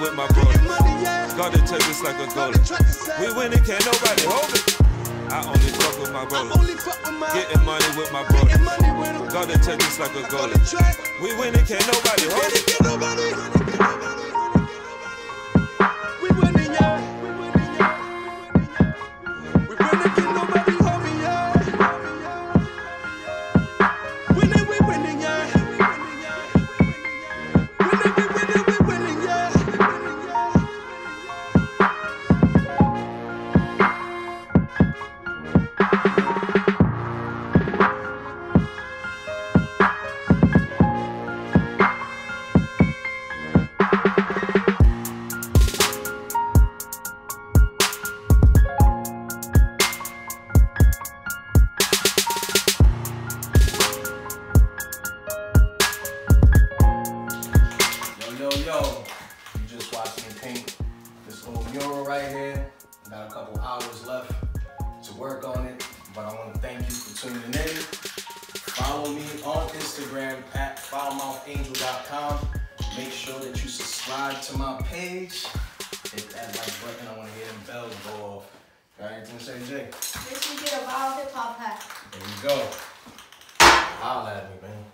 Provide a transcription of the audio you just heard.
with my bro. God to take this like a goal. We winning, can't nobody hold it. I only fuck with my bro. Getting money with my bro. God to take this like a goal. We winning, can't nobody hold it. Mural right here. Got a couple hours left to work on it, but I want to thank you for tuning in. Follow me on Instagram at foulmoufangel.com. Make sure that you subscribe to my page. Hit that like button. I want to hear them bells go off. Got anything to say, Jay? Sure you get a wild hip hop hat. There you go. Holla at me, man.